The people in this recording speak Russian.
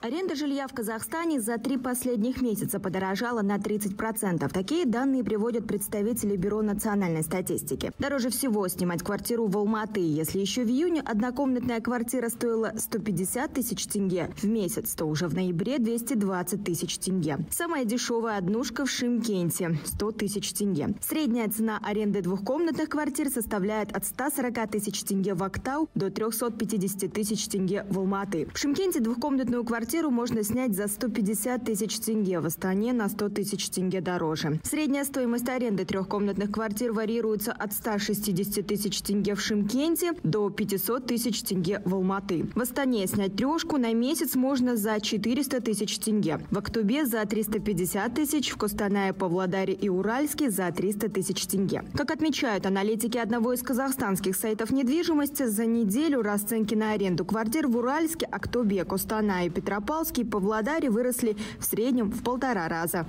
Аренда жилья в Казахстане за три последних месяца подорожала на 30%. Такие данные приводят представители Бюро национальной статистики. Дороже всего снимать квартиру в Алматы. Если еще в июне однокомнатная квартира стоила 150 тысяч тенге в месяц, то уже в ноябре 220 тысяч тенге. Самая дешевая однушка в Шимкенте – 100 тысяч тенге. Средняя цена аренды двухкомнатных квартир составляет от 140 тысяч тенге в Актау до 350 тысяч тенге в Алматы. В Шимкенте двухкомнатную квартиру Квартиру можно снять за 150 тысяч тенге, в Астане на 100 тысяч тенге дороже. Средняя стоимость аренды трехкомнатных квартир варьируется от 160 тысяч тенге в Шимкенте до 500 тысяч тенге в Алматы. В Астане снять трешку на месяц можно за 400 тысяч тенге. В Актубе за 350 тысяч, в Костанае, Павлодаре и Уральске за 300 тысяч тенге. Как отмечают аналитики одного из казахстанских сайтов недвижимости, за неделю расценки на аренду квартир в Уральске, Актубе, Костанае и Петропавловске Петропавловске и Павлодаре выросли в среднем в полтора раза.